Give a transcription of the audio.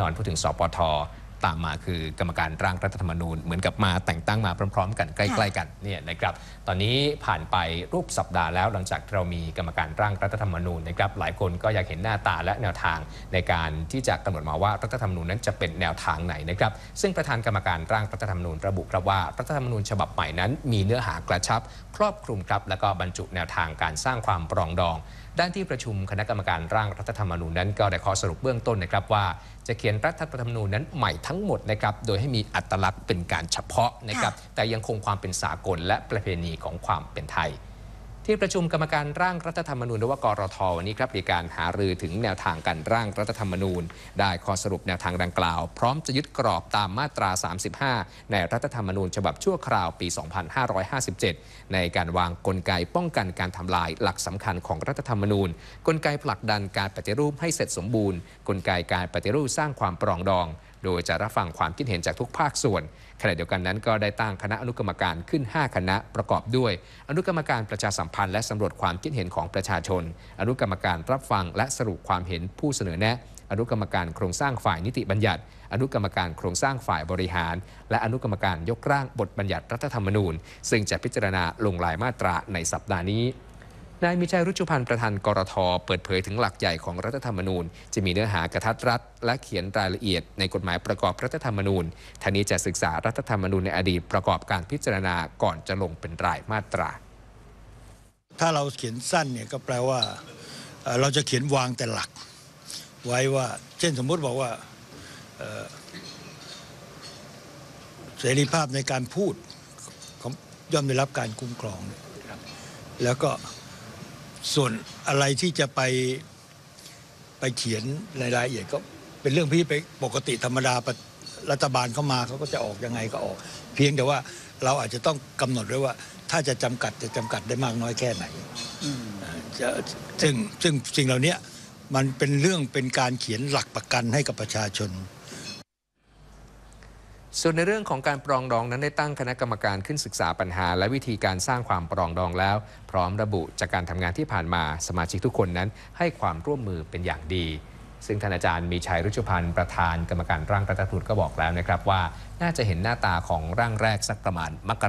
นอนพูดถึงสปทตามมาคือกรรมการร่างรัฐธรรมนูญเหมือนกับมาแต่งตั้งมาพร้อม ๆ กันใกล้ๆกันเนี่ยนะครับ ตอนนี้ผ่านไปรูปสัปดาห์แล้วหลังจากเรามีกรรมการร่างรัฐธรรมนูญนะครับหลายคนก็อยากเห็นหน้าตาและแนวทางในการที่จะกำหนดมาว่ารัฐธรรมนูญนั้นจะเป็นแนวทางไหนนะครับ ซึ่งประธานกรรมการร่างรัฐธรรมนูญระบุครับว่ารัฐธรรมนูญฉบับใหม่นั้น มีเนื้อหากระชับ ครอบคลุมครับแล้วก็บรรจุแนวทางการสร้างความปรองดองด้านที่ประชุมคณะกรรมการร่างรัฐธรรมนูญนั้นก็ได้ข้อสรุปเบื้องต้นนะครับว่า จะเขียนรัฐธรรมนูญนั้นใหม่ทั้งหมดนะครับโดยให้มีอัตลักษณ์เป็นการเฉพาะนะครับแต่ยังคงความเป็นสากลและประเพณีของความเป็นไทย ที่ประชุมกรรมการร่างรัฐธรรมนูญหรือว่ากรทวันนี้ครับมีการหารือถึงแนวทางการร่างรัฐธรรมนูญ ได้ข้อสรุปแนวทางดังกล่าว พร้อมจะยึดกรอบตามมาตรา 35 ในรัฐธรรมนูญฉบับชั่วคราวปี 2557 ในการวางกลไกป้องกันการทำลายหลักสำคัญของรัฐธรรมนูญ กลไกผลักดันการปฏิรูปให้เสร็จสมบูรณ์ กลไกการปฏิรูปสร้างความปรองดอง โดยจะรับฟังความคิดเห็นจากทุกภาคส่วนขณะเดียวกันนั้นก็ได้ตั้งคณะอนุกรรมการขึ้น 5 คณะประกอบด้วย อนุกรรมการประชาสัมพันธ์และสำรวจความคิดเห็นของประชาชน อนุกรรมการรับฟังและสรุปความเห็นผู้เสนอแนะ อนุกรรมการโครงสร้างฝ่ายนิติบัญญัติ อนุกรรมการโครงสร้างฝ่ายบริหาร และอนุกรรมการยกร่างบทบัญญัติรัฐธรรมนูญ ซึ่งจะพิจารณาลงลายมาตราในสัปดาห์นี้ นายมิชัยรุชุพันธ์ประธานกรทเปิดเผยถึงหลักใหญ่ของรัฐธรรมนูญ จะมีเนื้อหากระทัดรัดและเขียนรายละเอียดในกฎหมายประกอบรัฐธรรมนูญท่านี้จะศึกษารัฐธรรมนูญในอดีตประกอบการพิจารณาก่อนจะลงเป็นรายมาตรา ถ้าเราเขียนสั้นเนี่ยก็แปลว่า เราจะเขียนวางแต่หลัก ไว้ว่า เช่นสมมุติบอกว่าเเสรีภาพในการพูดย่อมได้รับการคุ้มครอง แล้วก็ ส่วนอะไรที่จะไปไปเขียนในรายละเอียดก็เป็นเรื่องที่ไปปกติธรรมดาปะรัฐบาลเข้ามาเขาก็จะออกยังไงก็ออก เพียงแต่ว่าเราอาจจะต้องกำหนดไว้ว่า ถ้าจะจำกัดจะจำกัดได้มากน้อยแค่ไหนจะซึ่งซึ่งสิ่งเหล่านี้มันเป็นเรื่องเป็นการเขียนหลักประกันให้กับประชาชน ส่วนในเรื่องของการปรองดองนั้นได้ตั้งคณะกรรมการขึ้นศึกษาปัญหา และวิธีการสร้างความปรองดองแล้ว พร้อมระบุจากการทำงานที่ผ่านมาสมาชิกทุกคนนั้น ให้ความร่วมมือเป็นอย่างดี ซึ่งท่านอาจารย์มีชัยรุชุพันธ์ประธานกรรมการร่างรัฐธรรมนูญก็บอกแล้วนะครับว่า น่าจะเห็นหน้าตาของร่างแรกสักประมาณมกรา